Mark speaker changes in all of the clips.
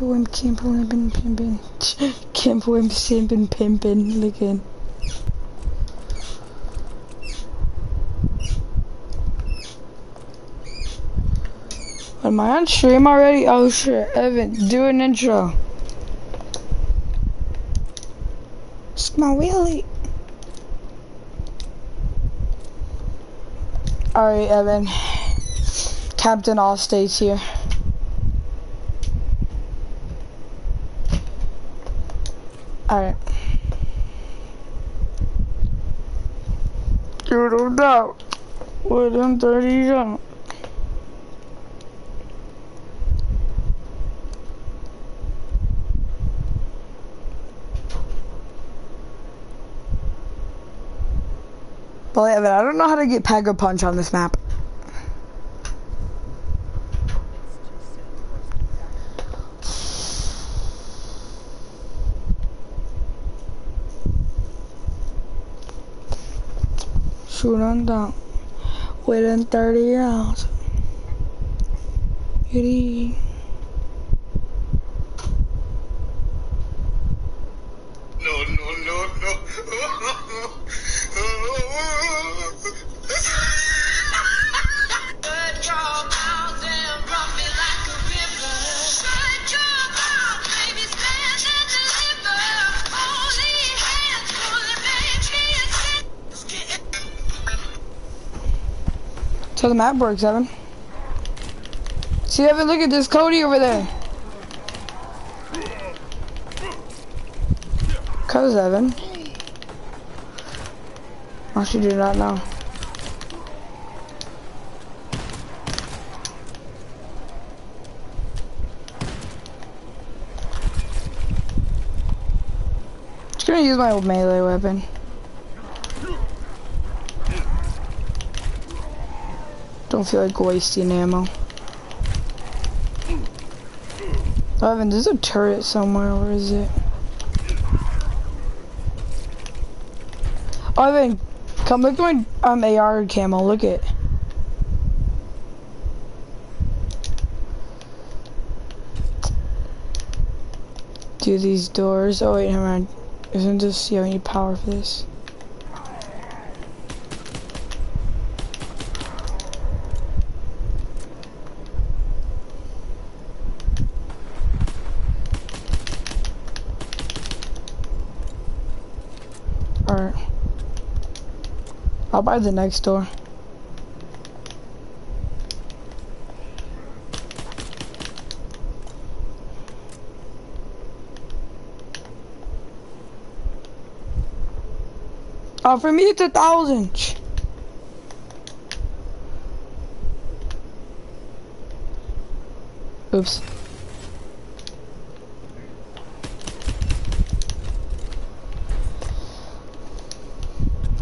Speaker 1: Wimp, camp, wimpin, pimpin. Camp, wimp, simpin, pimpin. Again. Am I on stream already? Oh shit, Evan, do an intro. my wheelie. Alright, Evan. Captain Allstate's here. Alright. You don't doubt. Within 30 jump. But Evan, I don't know how to get Pack a Punch on this map. Shoot on down. Within 30 rounds. Giddy.
Speaker 2: No, no, no, no.
Speaker 1: So the map works, Evan. See, Evan, look at this Cody over there. Cause Evan. Actually, do not know. Just gonna use my old melee weapon. Don't feel like wasting ammo. Oh, Evan, there's a turret somewhere. Where is it? Oh, come look at my um, AR camo. Look it. Do these doors. Oh, wait, never mind. Isn't this, you have any power for this? I'll buy the next door. Oh, for me it's a thousand. Oops.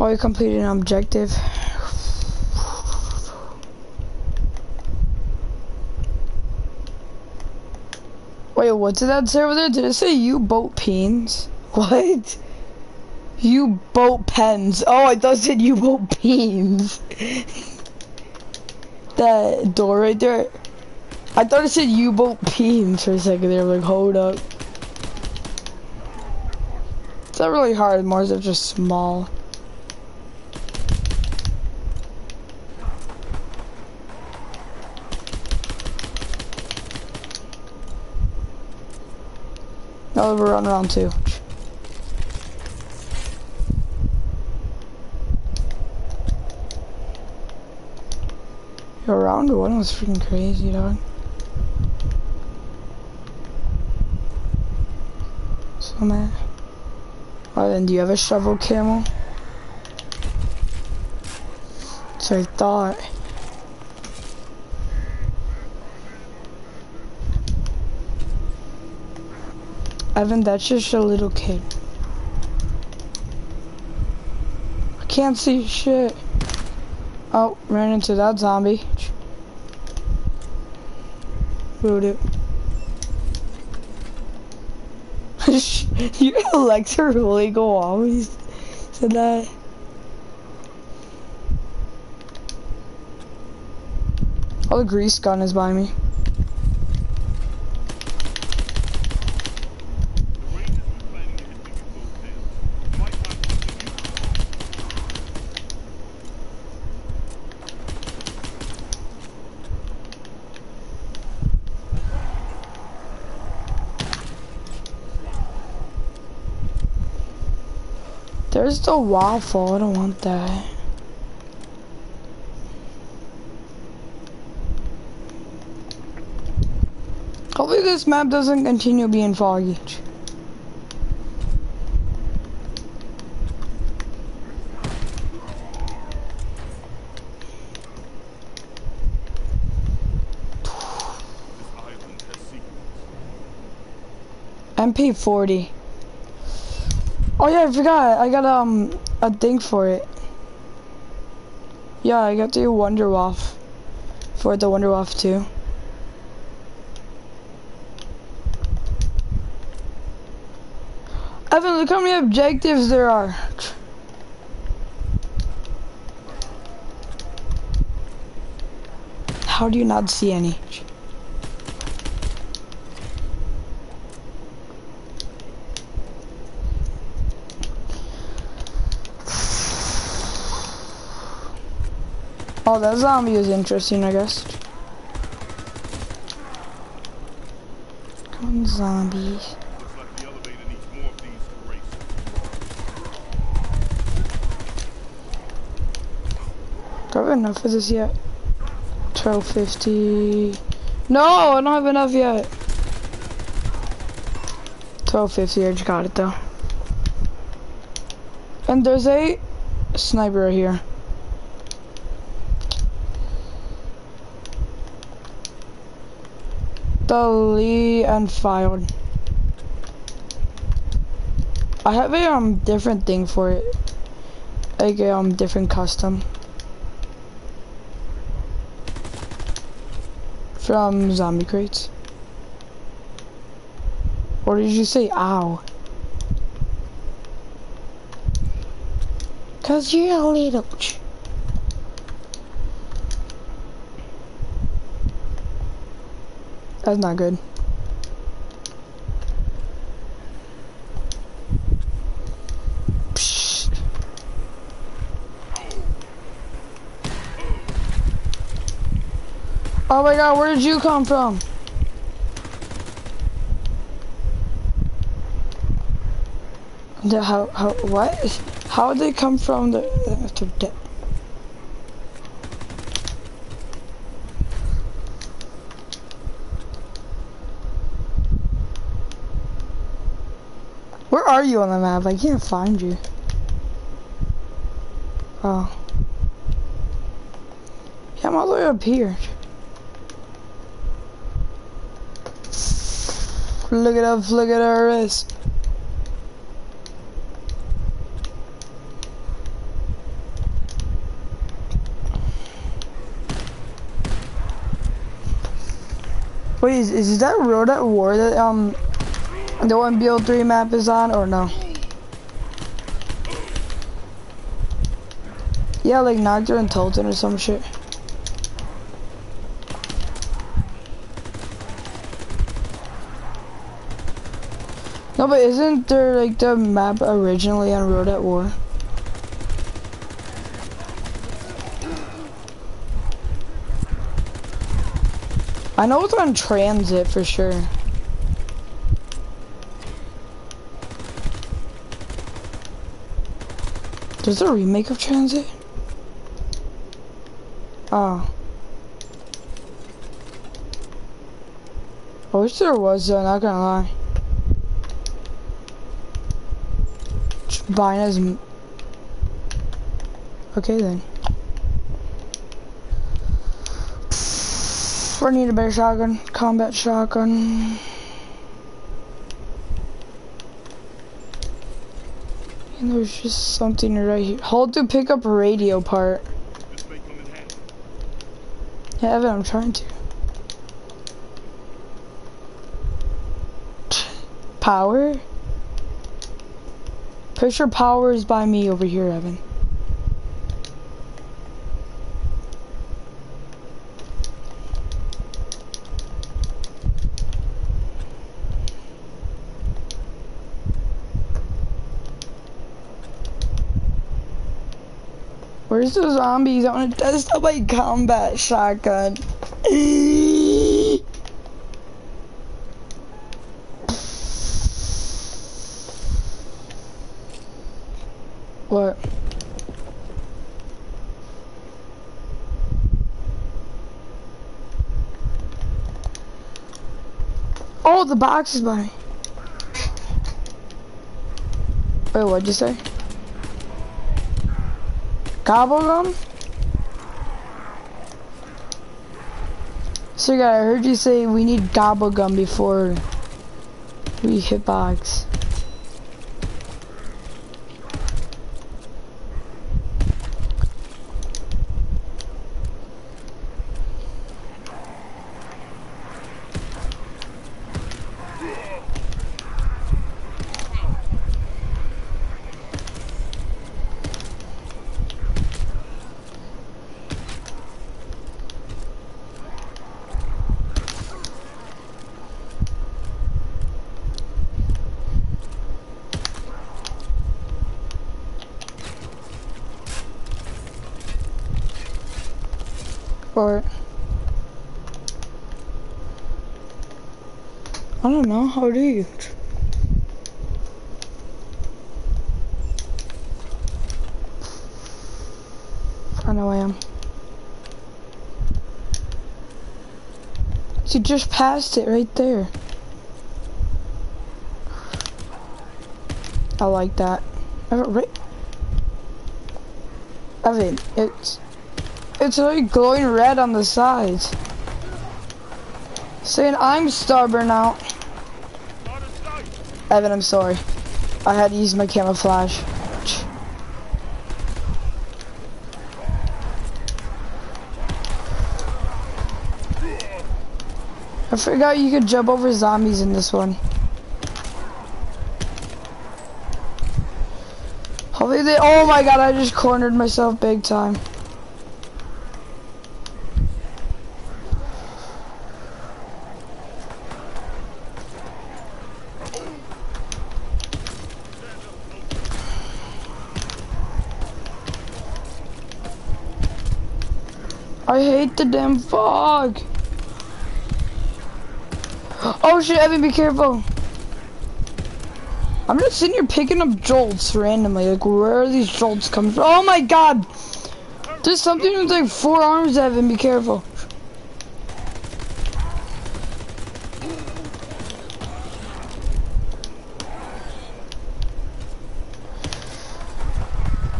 Speaker 1: Oh, you completed an objective. Wait, what did that say over there? Did it say you boat peens? What? You boat pens. Oh, I thought it said you boat peens. that door right there. I thought it said you boat peens for a second there. I'm Like, hold up. It's not really hard. Mars are just small. No, we're on round two. Yo, round one was freaking crazy, dog. So man. Oh, then do you have a shovel camel? So I thought. Evan, that's just a little kid. I can't see shit. Oh, ran into that zombie. Boot it. Your are really go on said that. Oh, the grease gun is by me. There's the waffle. I don't want that. Hopefully this map doesn't continue being foggy. MP40. Oh yeah, I forgot. I got um a thing for it. Yeah, I got the Wonder Waff for the Wonder Waff too. Evan, look how many objectives there are. How do you not see any? That zombie is interesting, I guess. Come on, zombies. Do I have enough of this yet? 1250. No, I don't have enough yet. 1250, I just got it though. And there's a sniper right here. Delete and filed. I have a um different thing for it. Like a um different custom. From zombie crates. Or did you say ow? Cause you're a little That's not good. Oh my god, where did you come from? The, how, how, what? How did they come from the, uh, the, are you on the map? I can't find you. Oh. Yeah, I'm all the way up here. Look at us, look at our wrist. Wait, is, is that road at war that um the one Build 3 map is on or no? Yeah, like Nocturne and Tolton or some shit. No, but isn't there like the map originally on Road at War? I know it's on TranZit for sure. There's a remake of TranZit? Oh. I wish there was though, not gonna lie. Buying as... Okay then. I need a better shotgun, combat shotgun. There's just something right here. Hold to pick up a radio part. Yeah, Evan, I'm trying to. Power? Picture power is by me over here, Evan. Where's the zombies? I want to test out my combat shotgun. What? Oh, the box is by. Wait, what'd you say? Gobblegum? So, guy, I heard you say we need gobblegum before we hit box. Or I don't know, how do you? I know I am. You just passed it right there. I like that. Evan, it's it's like glowing red on the sides. Saying I'm stubborn now. Evan, I'm sorry. I had to use my camouflage. I forgot you could jump over zombies in this one. Hopefully they- oh my god, I just cornered myself big time. I hate the damn fog. Oh shit, Evan, be careful. I'm just sitting here picking up jolts randomly. Like, where are these jolts coming from? Oh my god! There's something with like four arms, Evan, be careful.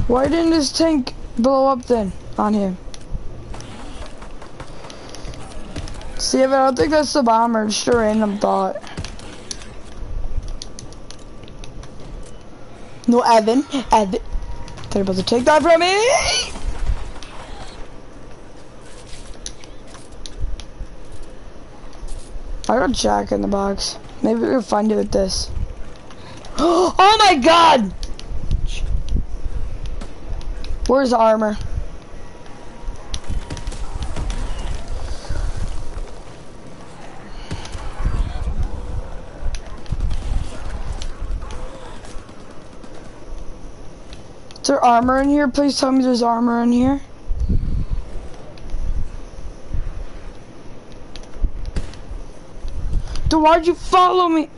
Speaker 1: Why didn't this tank blow up then on him? See, but I don't think that's the bomber, just a random thought. No, Evan, Evan. They're about to take that from me! I got Jack in the box. Maybe we can find it with this. Oh my god! Where's armor? There armor in here? Please tell me there's armor in here. Then why'd you follow me?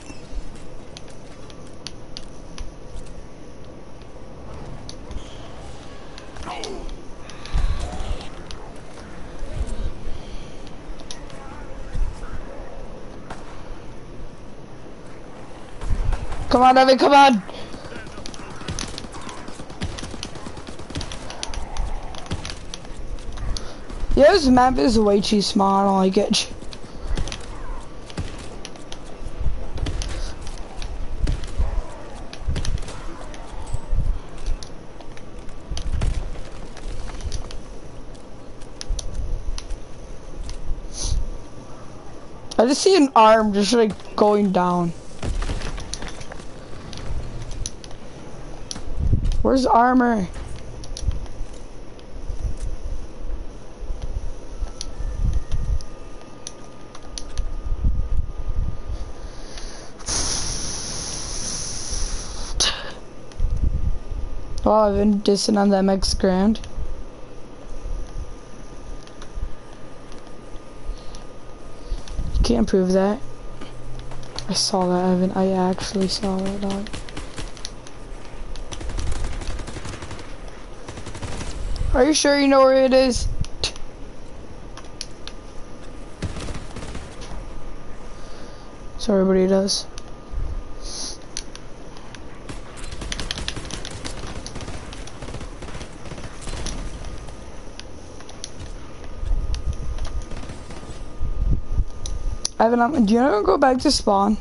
Speaker 1: Come on, Evan, come on! This map is way too small, I don't like it. I just see an arm just like going down. Where's armor? Oh, I've been dissing on the MX Grand. You can't prove that. I saw that, Evan. I actually saw that, dog. Are you sure you know where it is? So everybody does. Evan, I'm, do you want to go back to spawn?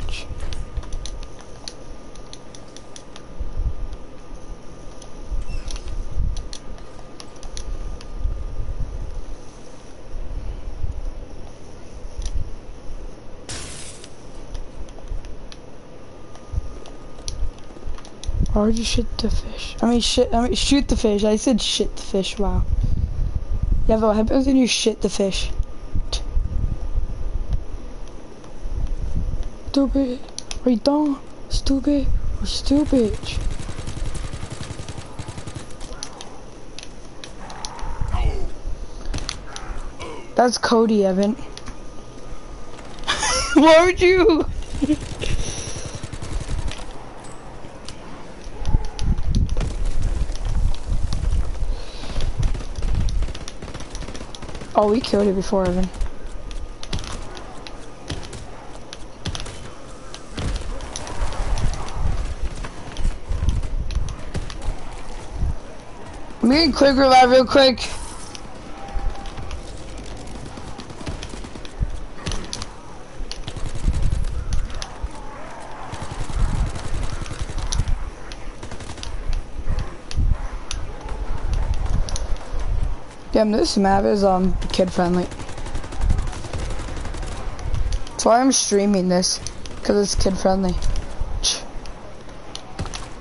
Speaker 1: Why would you shit the fish? I mean, shit. I mean, shoot the fish. I said shit the fish. Wow. Yeah, but what happens when you shit the fish? Stupid. Are you dumb? Stupid. Or stupid. That's Cody, Evan. Why would you? Oh, we killed it before, Evan. Me and quick revive real quick. Damn, this map is um kid friendly. That's why I'm streaming this, cause it's kid friendly.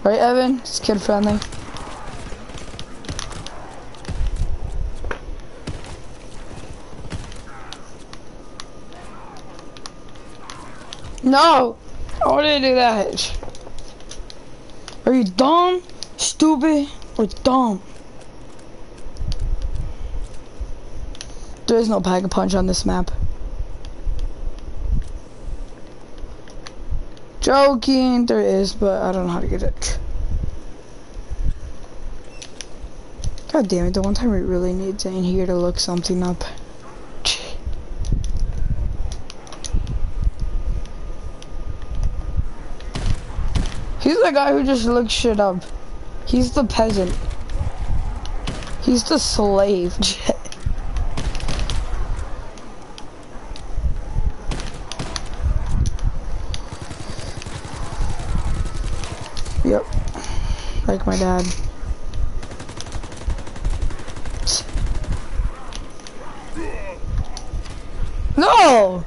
Speaker 1: Right, Evan? It's kid friendly. No! I wouldn't do that. Are you dumb, stupid, or dumb? There is no pack a punch on this map. Joking, there is, but I don't know how to get it. God damn it, the one time we really need to in here to look something up. He's the guy who just looks shit up. He's the peasant. He's the slave. yep. Like my dad. No!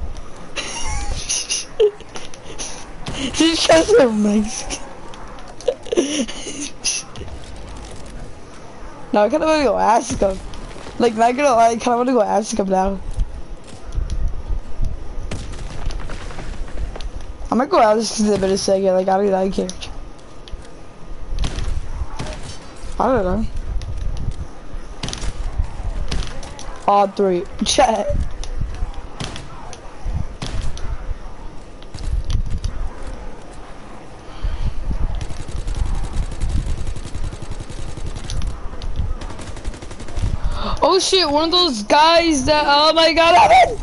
Speaker 1: These guys are Mexican. No, I kind of want to go ask him. Like, not gonna lie, I kind of want to go ask him now. I might go ask him in a second. Like, I don't, I don't care. I don't know. All three. Chat. Oh shit, one of those guys that, oh my god!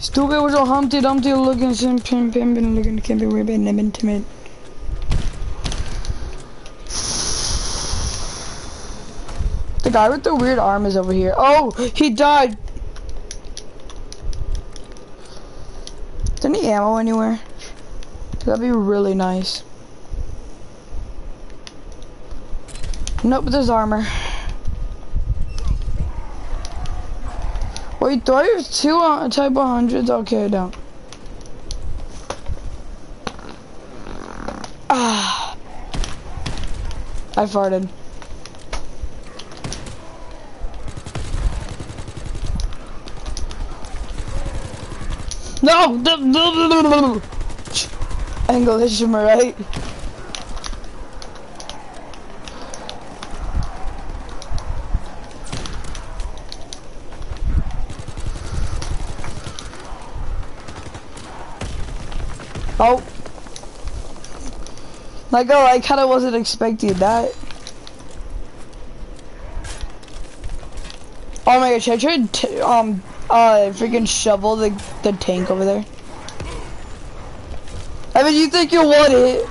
Speaker 1: Stupid was a Humpty Dumpty looking pim pim looking camping ribbon and intimate. The guy with the weird arm is over here. Oh, he died. Is any ammo anywhere? That'd be really nice. Nope, there's armor. Wait, do I have two uh, type of hundreds? Okay, I don't. Ah. I farted. No! English, am right? Oh. Like, oh, I kinda wasn't expecting that. Oh my gosh, I tried to, um, uh, freaking shovel the, the tank over there. I mean, you think you want it.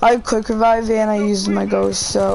Speaker 1: I quick revive and I used my ghost, so.